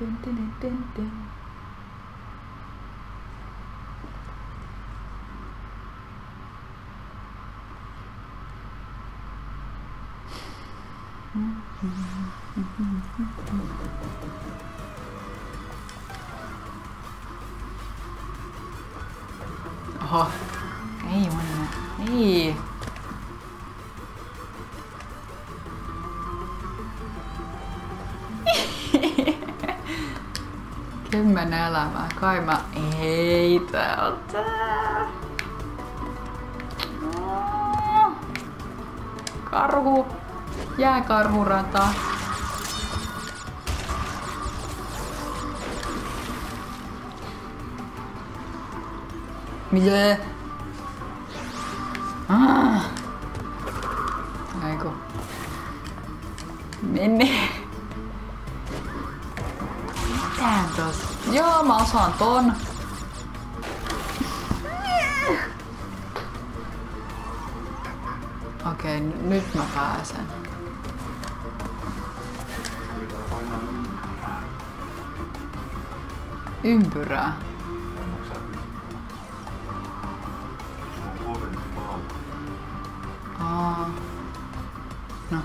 噔噔噔噔噔 Kymmenen elämää. Kai mä... Ei täältä. Karhu. Jääkarhurata. Mitä? Ah. Aiku. Mene. Osaan ton. Okei, okay, nyt mä pääsen. Ympyrää. Aa. No.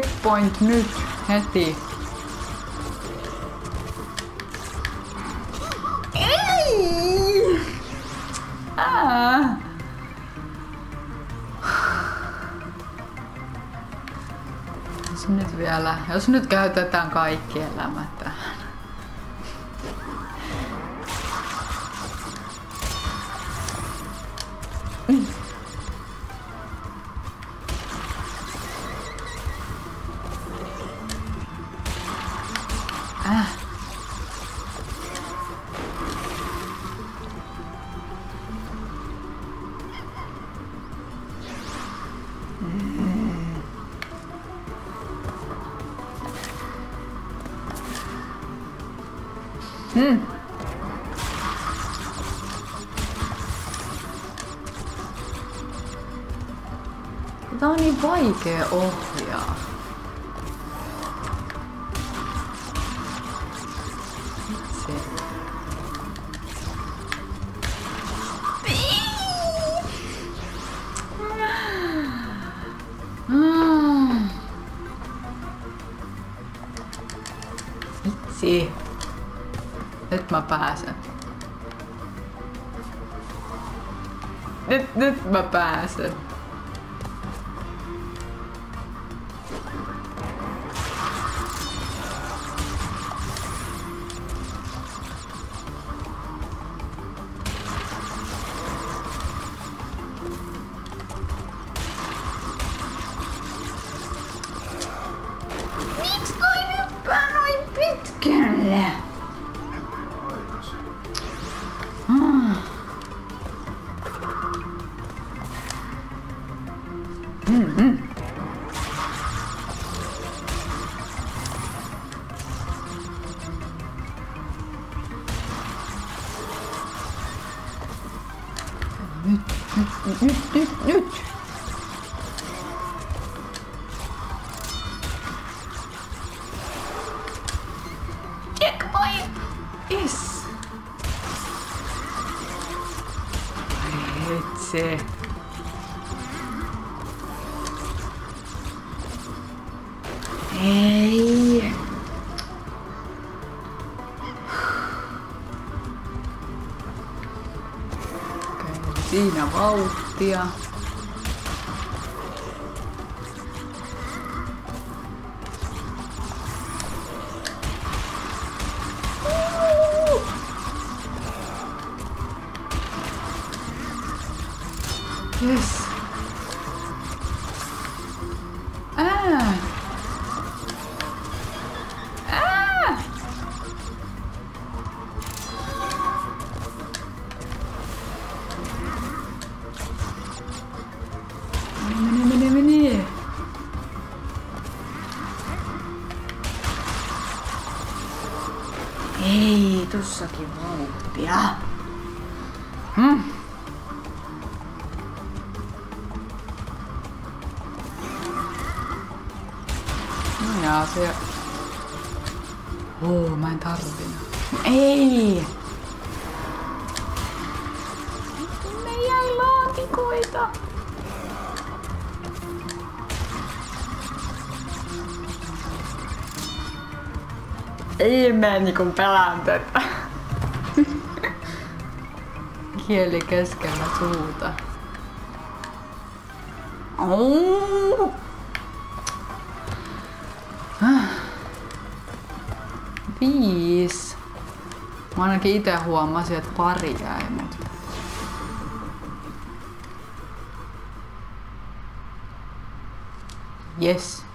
Checkpoint nyt heti. Ei! Ää. Jos nyt vielä, jos nyt käytetään kaikki elämät vaikea ohjaa. Vitsi. Mm. Nyt mä pääsen. Nyt, nyt mä pääsen. Mm-hmm. Siinä vauhtia. Yes. Hmm. No ja se... Oo, mä en tarvinnut. Ei! Ne jäi laatikoita. Ei mä niinku pelaan tätä. Kieli keskellä suuta. Oh. Viis. Mä ainakin itse huomasin, että pari jäi, mut... Yes.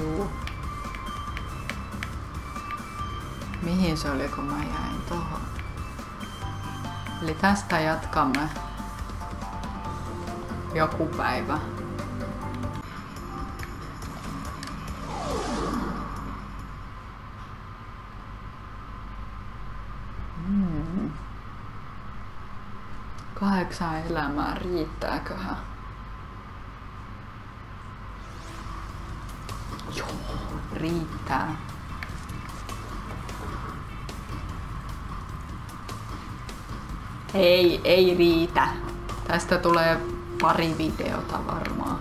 Juu. Mihin se oli, kun mä jäin tohon? Eli tästä jatkamme joku päivä. Mm. Kahdeksan elämää riittääköhän? Riittää. Ei, ei riitä. Tästä tulee pari videota varmaan.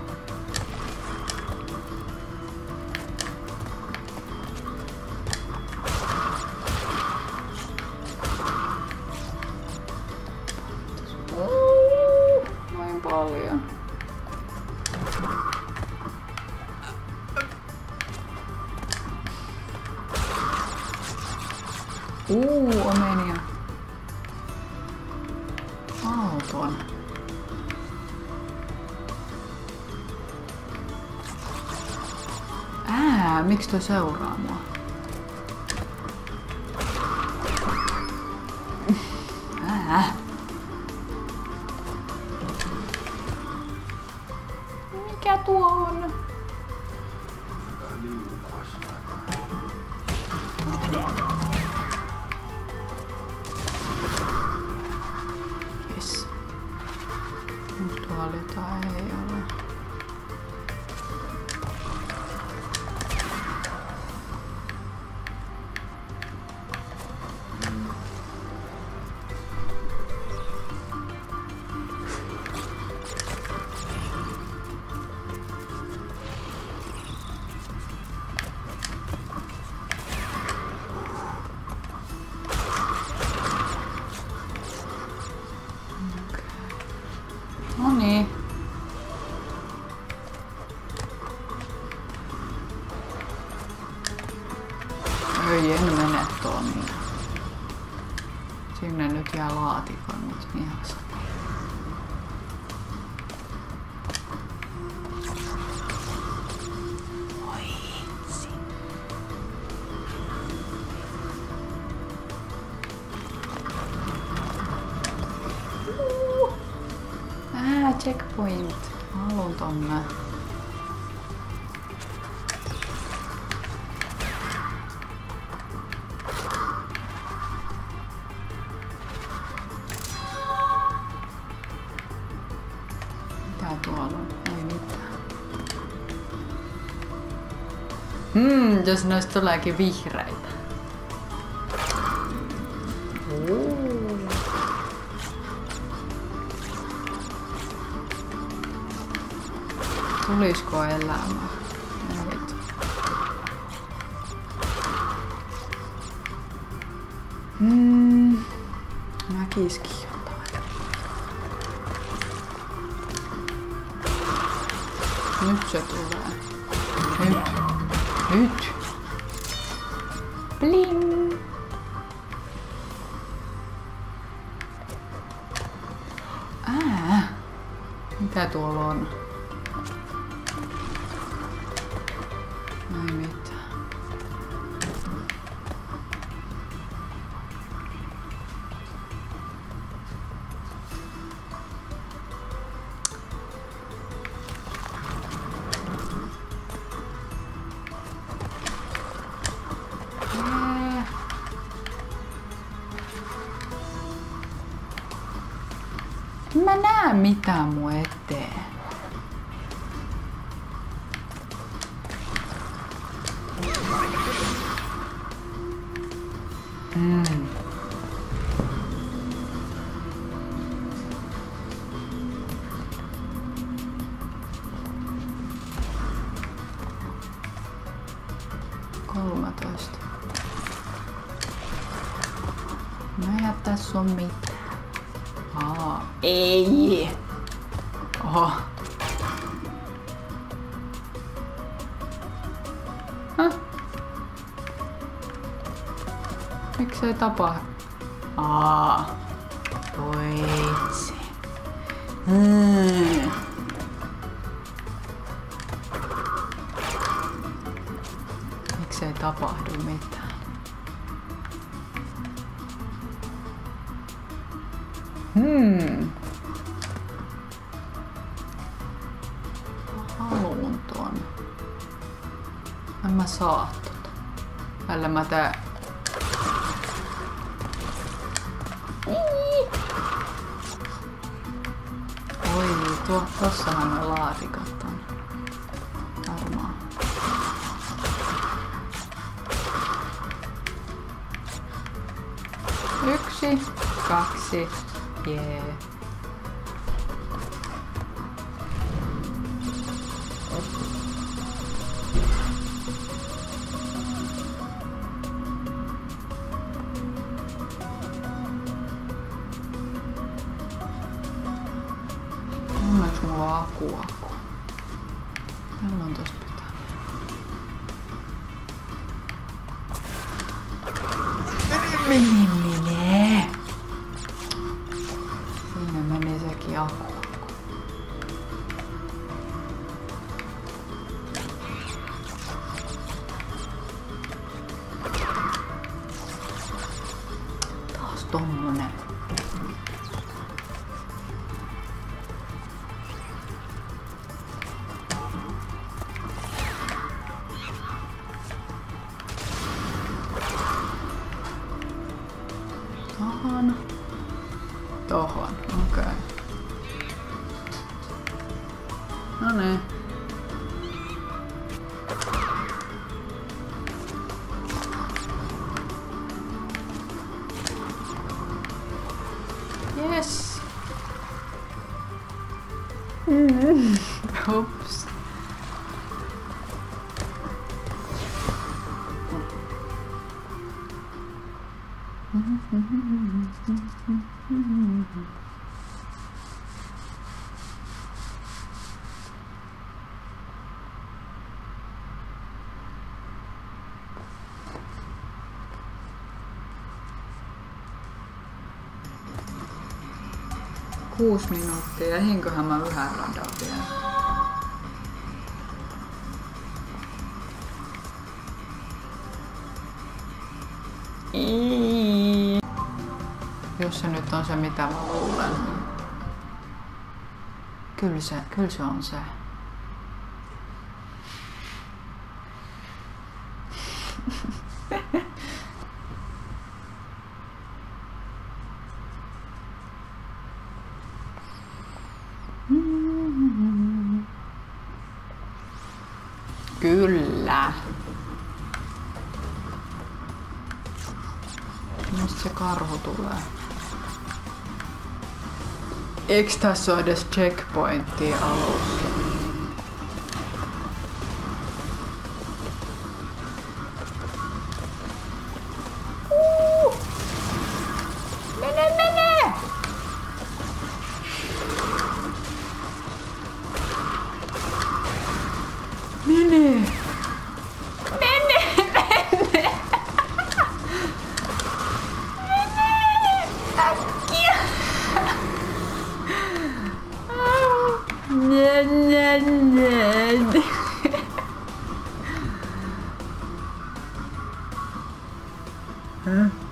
Miksi toi seuraa mua? Mikä tuo on? No niin. Ei, en mene tonne. Sinne nyt jää laatikon nyt ihan Mä haluun tonne. Mitä tuolla on? Ei mitään. Hmm, jos noista tuleekin vihreitä. Tulisko elämä? Mm, näkiski jotain. Nyt se tulee. Nyt. Nyt. Bling. Ää. Mitä tuolla on? Ei mitään. Ää. On mitään. Aa, ei. Oho. Häh? Miksei tapahdu? Aa. Voi itse. Hmm. Hmm. Haluun tuon. En mä saa tota. Tällä mä tää... Oi, tuo, tossahan ne laatikot on. Varmaan. Yksi, kaksi, Yeah. Mulla sulla akua. Täällä on tosta Tohon. Tohon, okei. Okay. No niin. Kuusi minuuttia. Ehinköhän mä yhden radan vielä? Jos se nyt on se mitä mä luulen. Kyllä se, kyllä se on se. Kyllä. Mistä se karhu tulee? Eiks tässä ole edes checkpointtia alussa? 嗯。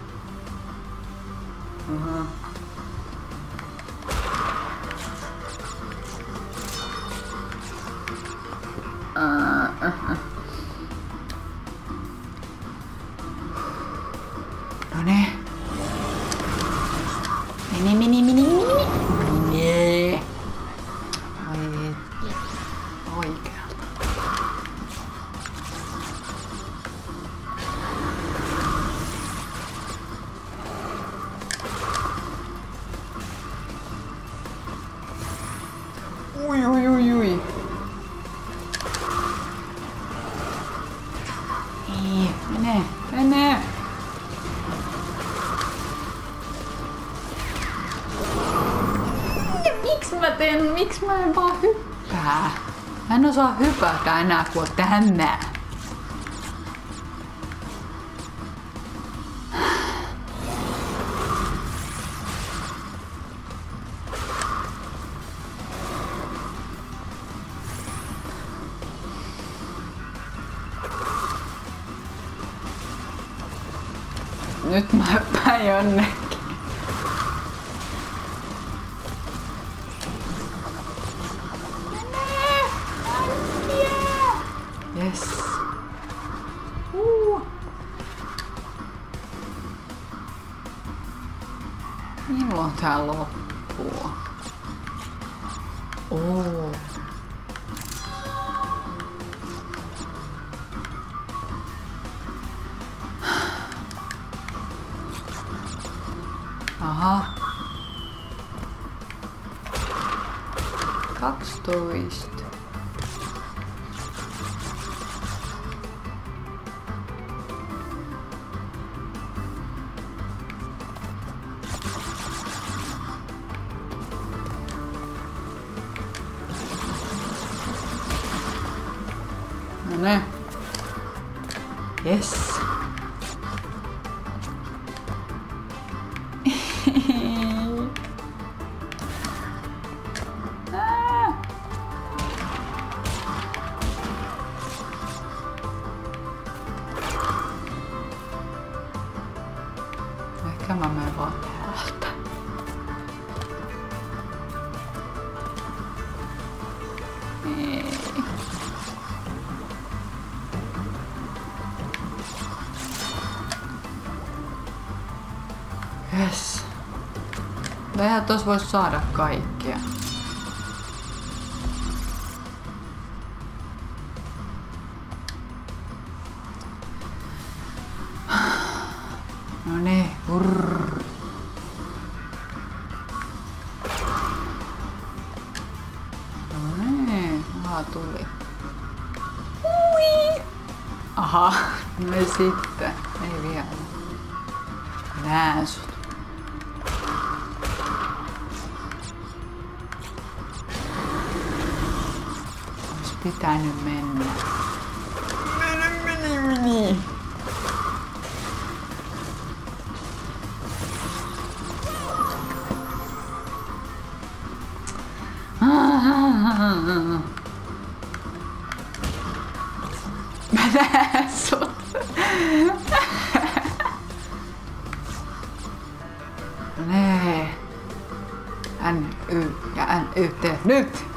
Niin, mene, mene. Miksi mä teen, miksi mä en vaan hyppää? Mä en osaa hypätä enää kuin tämä. run back. Yes. Ooh. Milloin tää? Oh. No niin. Yes. Tos voi saada kaikkea. No niin. No niin, tuli. Ui. Aha, no sitten. Pitänyt mennä. Mene, mene, mene. Mä näen sut. Nee. N, Y ja N, Y. Nyt!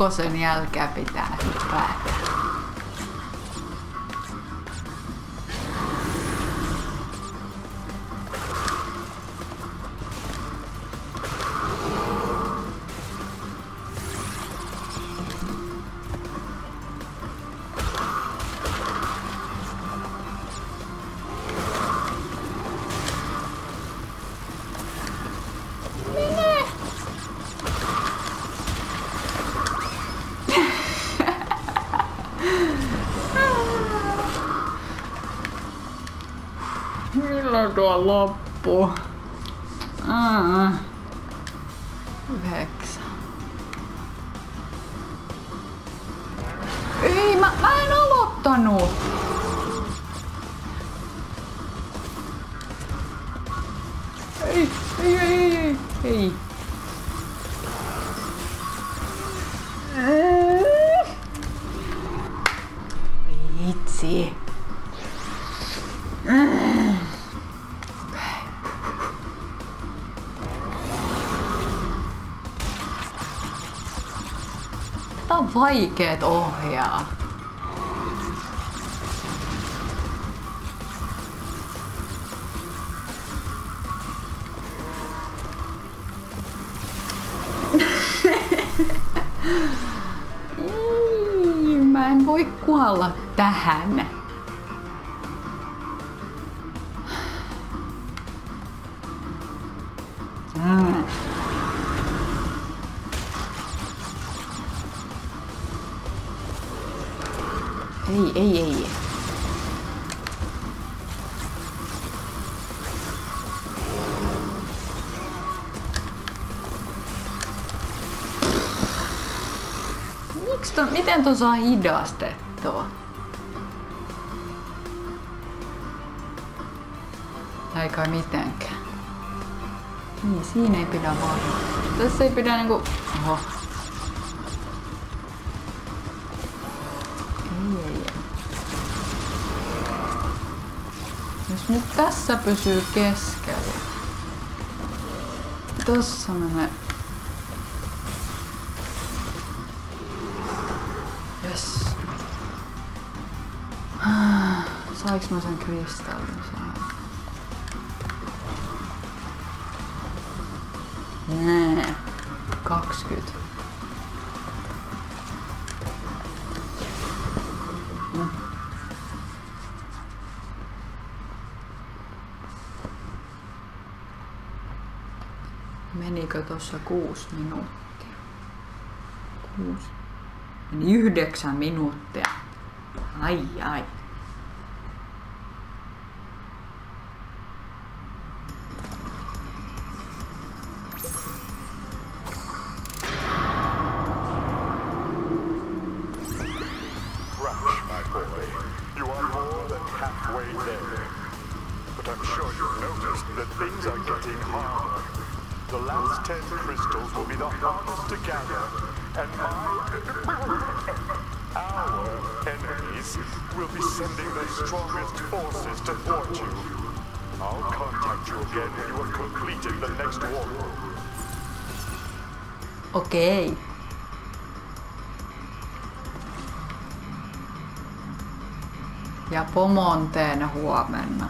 Okay. kakkosen jälkeen pitää hypätä. Tuo loppuu? Aa. Yhdeksän. Mä, mä en aloittanut! Ei, ei, ei, ei, ei. Vitsi. Vaikeet ohjaa. Ei, Mä en voi kuolla tähän. Ei, ei, ei. Ton, miten ton saa hidastettua? Ei kai mitenkään. Niin, siinä ei pidä vaan. Tässä ei pidä niinku... Oho. Nyt tässä pysyy keskellä. Tossa menee. Yes. Saiks mä sen kristallin saa? Nää. 20. Tossa kuusi minuuttia? Kuusi. Yhdeksän minuuttia. Ai ai. Strongest forces to thwart you. I'll contact you again when you have completed the next wall. Okei. Ja pomon teen huomenna.